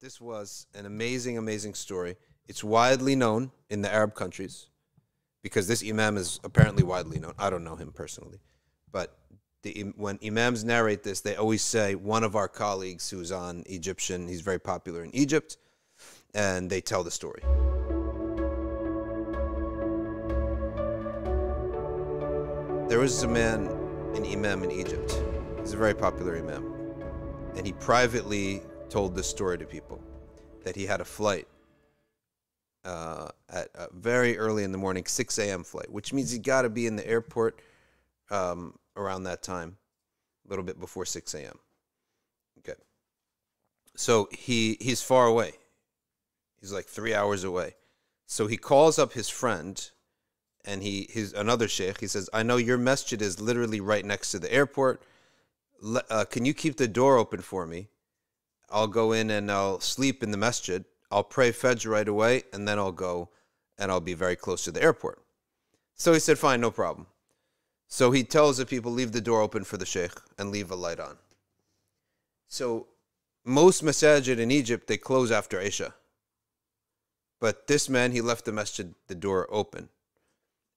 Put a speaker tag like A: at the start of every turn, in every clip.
A: this was an amazing, amazing story. It's widely known in the Arab countries because this imam is apparently widely known. I don't know him personally, but the, when imams narrate this, they always say one of our colleagues who's on Egyptian, he's very popular in Egypt, and they tell the story. There was a man, an imam in Egypt. He's a very popular imam. And he privately told this story to people that he had a flight uh, at uh, very early in the morning, 6 a.m. flight, which means he got to be in the airport um, around that time, a little bit before 6 a.m. Okay. So he he's far away. He's like three hours away. So he calls up his friend and he his another sheikh. He says, "I know your masjid is literally right next to the airport. Uh, can you keep the door open for me? I'll go in and I'll sleep in the masjid. I'll pray Fajr right away, and then I'll go and I'll be very close to the airport." So he said, "Fine, no problem." So he tells the people, "Leave the door open for the sheikh and leave a light on." So most masajid in Egypt they close after Isha. But this man, he left the masjid, the door open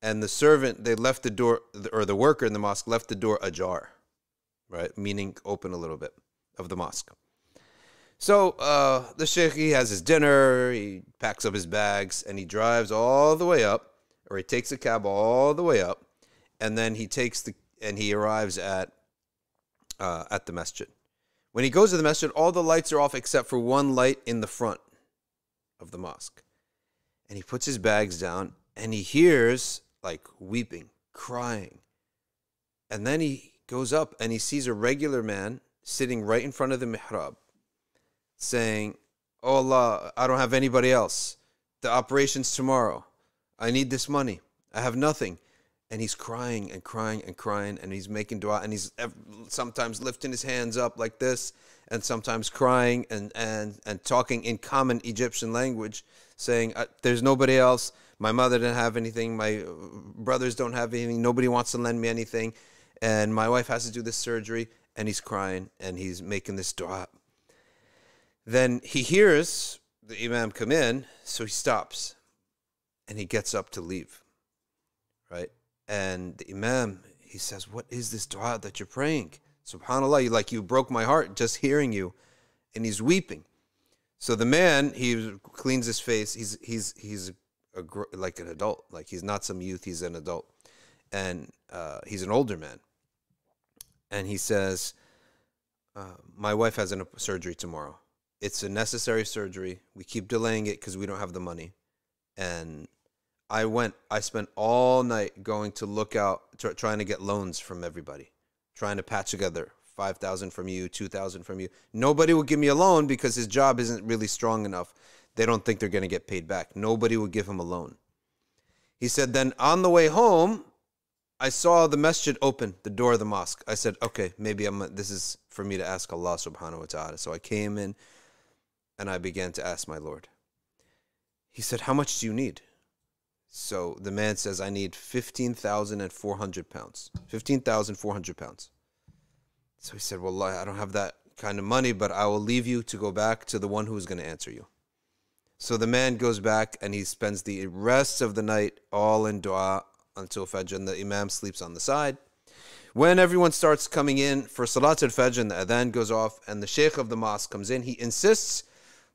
A: and the servant they left the door or the worker in the mosque left the door ajar right meaning open a little bit of the mosque so uh, the sheikh he has his dinner he packs up his bags and he drives all the way up or he takes a cab all the way up and then he takes the and he arrives at uh, at the masjid. When he goes to the masjid all the lights are off except for one light in the front of the mosque. And he puts his bags down and he hears like weeping, crying. And then he goes up and he sees a regular man sitting right in front of the mihrab saying, Oh Allah, I don't have anybody else. The operation's tomorrow. I need this money. I have nothing. And he's crying and crying and crying and he's making dua and he's sometimes lifting his hands up like this and sometimes crying and, and, and talking in common Egyptian language, saying, uh, There's nobody else. My mother didn't have anything. My brothers don't have anything. Nobody wants to lend me anything. And my wife has to do this surgery. And he's crying and he's making this dua. Then he hears the Imam come in. So he stops and he gets up to leave. Right? And the Imam, he says, What is this dua that you're praying? Subhanallah, you like you broke my heart just hearing you. And he's weeping. So the man, he cleans his face. He's he's he's a like an adult. Like he's not some youth. He's an adult, and uh, he's an older man. And he says, uh, "My wife has a surgery tomorrow. It's a necessary surgery. We keep delaying it because we don't have the money." And I went. I spent all night going to look out, tr- trying to get loans from everybody, trying to patch together five thousand from you, two thousand from you. Nobody will give me a loan because his job isn't really strong enough they don't think they're going to get paid back. Nobody would give him a loan. He said, then on the way home, I saw the masjid open, the door of the mosque. I said, okay, maybe I'm, this is for me to ask Allah subhanahu wa ta'ala. So I came in and I began to ask my Lord. He said, how much do you need? So the man says, I need 15,400 pounds. 15,400 pounds. So he said, Well, I don't have that kind of money, but I will leave you to go back to the one who is going to answer you. So the man goes back and he spends the rest of the night all in dua until Fajr, and the Imam sleeps on the side. When everyone starts coming in for Salat al Fajr and the Adhan goes off and the Sheikh of the mosque comes in, he insists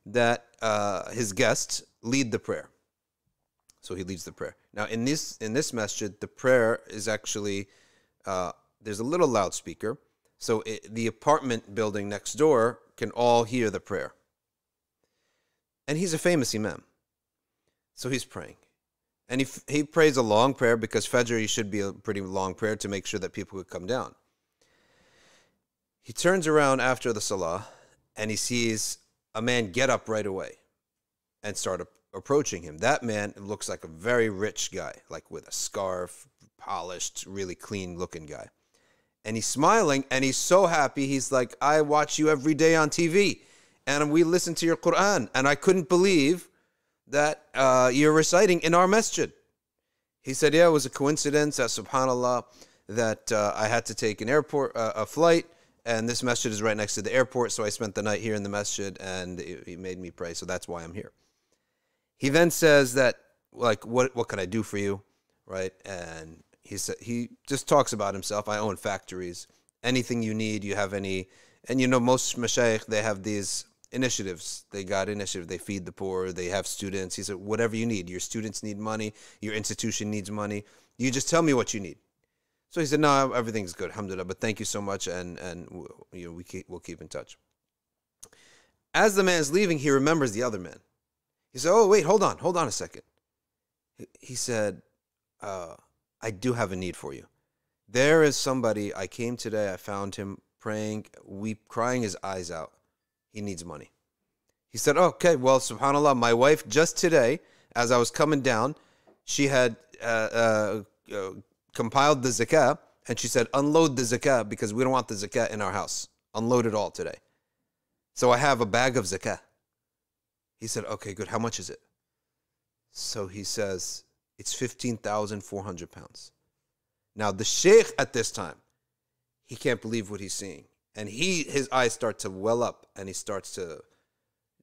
A: that uh, his guests lead the prayer. So he leads the prayer. Now in this in this masjid, the prayer is actually uh, there's a little loudspeaker, so it, the apartment building next door can all hear the prayer. And he's a famous imam. So he's praying. And he, he prays a long prayer because Fajr should be a pretty long prayer to make sure that people could come down. He turns around after the salah and he sees a man get up right away and start a- approaching him. That man looks like a very rich guy, like with a scarf, polished, really clean looking guy. And he's smiling and he's so happy. He's like, I watch you every day on TV and we listen to your Quran, and I couldn't believe that uh, you're reciting in our masjid. He said, Yeah, it was a coincidence that, subhanAllah, that uh, I had to take an airport, uh, a flight, and this masjid is right next to the airport, so I spent the night here in the masjid, and he made me pray, so that's why I'm here. He then says that, like, what what can I do for you, right? And he said he just talks about himself. I own factories. Anything you need, you have any, and you know most mashayikh they have these initiatives. They got initiative. They feed the poor. They have students. He said, whatever you need. Your students need money. Your institution needs money. You just tell me what you need. So he said, "No, everything's good, alhamdulillah. But thank you so much, and and you know we keep, we'll keep in touch." As the man is leaving, he remembers the other man. He said, "Oh wait, hold on, hold on a second. He said, uh, "I do have a need for you. There is somebody. I came today. I found him praying, weep, crying his eyes out. He needs money." He said, "Okay, well, Subhanallah, my wife just today, as I was coming down, she had." Uh, uh, uh compiled the zakah and she said, unload the zakah because we don't want the zakah in our house. Unload it all today. So I have a bag of zakah. He said, okay, good. How much is it? So he says, it's 15,400 pounds. Now, the sheikh at this time, he can't believe what he's seeing. And he, his eyes start to well up and he starts to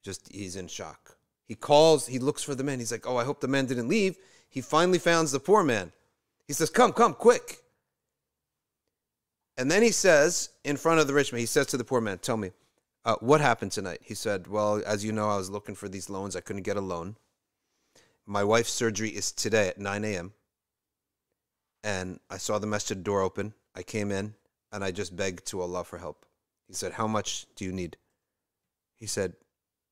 A: just, he's in shock. He calls, he looks for the man. He's like, oh, I hope the man didn't leave. He finally finds the poor man. He says, Come, come, quick. And then he says, in front of the rich man, he says to the poor man, Tell me, uh, what happened tonight? He said, Well, as you know, I was looking for these loans. I couldn't get a loan. My wife's surgery is today at 9 a.m. And I saw the masjid door open. I came in and I just begged to Allah for help. He said, How much do you need? He said,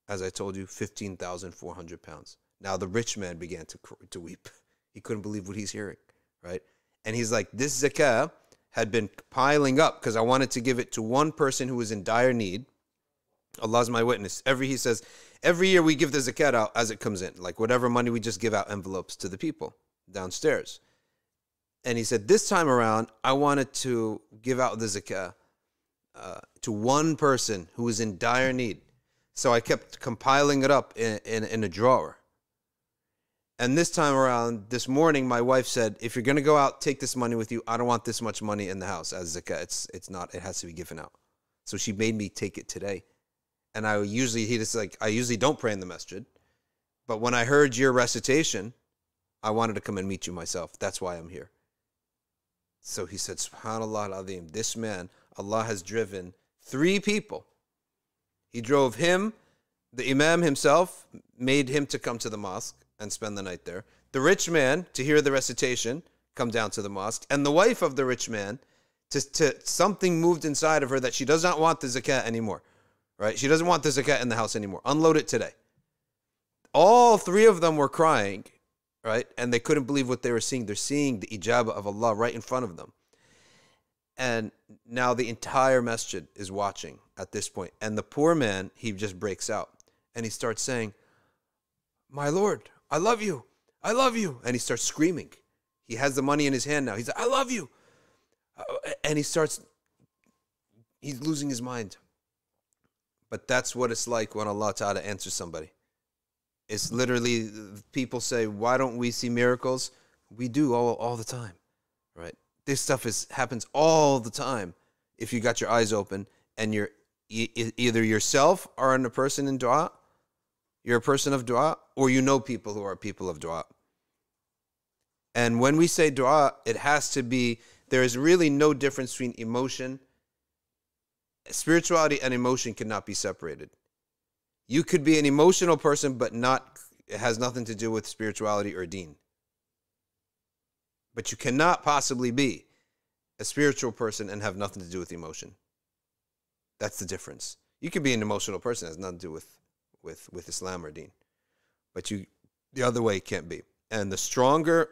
A: As I told you, 15,400 pounds. Now the rich man began to, to weep. He couldn't believe what he's hearing right? And he's like, this zakah had been piling up because I wanted to give it to one person who was in dire need. Allah's my witness. Every he says, every year we give the zakat out as it comes in, like whatever money we just give out envelopes to the people downstairs. And he said, this time around, I wanted to give out the zakah uh, to one person who was in dire need. So I kept compiling it up in, in, in a drawer. And this time around, this morning, my wife said, "If you're gonna go out, take this money with you. I don't want this much money in the house as zakah. It's it's not. It has to be given out." So she made me take it today. And I usually he just like I usually don't pray in the masjid, but when I heard your recitation, I wanted to come and meet you myself. That's why I'm here. So he said, Subhanallah al this man, Allah has driven three people. He drove him, the Imam himself, made him to come to the mosque and spend the night there. The rich man, to hear the recitation, come down to the mosque. And the wife of the rich man, to, to something moved inside of her that she does not want the zakat anymore. Right? She doesn't want the zakat in the house anymore. Unload it today. All three of them were crying, right? And they couldn't believe what they were seeing. They're seeing the ijabah of Allah right in front of them. And now the entire masjid is watching at this point. And the poor man, he just breaks out and he starts saying, My Lord, I love you. I love you. And he starts screaming. He has the money in his hand now. He's like, I love you. Uh, and he starts, he's losing his mind. But that's what it's like when Allah Ta'ala answers somebody. It's literally, people say, why don't we see miracles? We do all, all the time, right? This stuff is happens all the time if you got your eyes open and you're e- either yourself or in a person in dua you're a person of dua, or you know people who are people of dua. And when we say dua, it has to be, there is really no difference between emotion. Spirituality and emotion cannot be separated. You could be an emotional person, but not, it has nothing to do with spirituality or deen. But you cannot possibly be a spiritual person and have nothing to do with emotion. That's the difference. You could be an emotional person, has nothing to do with with with Islam or Deen. But you the other way can't be. And the stronger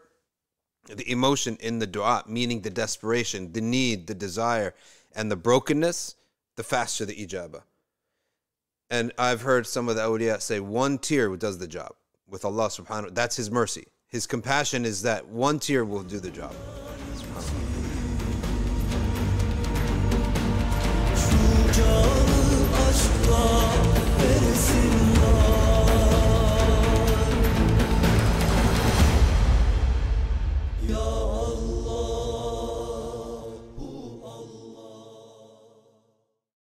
A: the emotion in the dua, meaning the desperation, the need, the desire, and the brokenness, the faster the ijabah. And I've heard some of the awliya say one tear does the job with Allah subhanahu That's His mercy. His compassion is that one tear will do the job.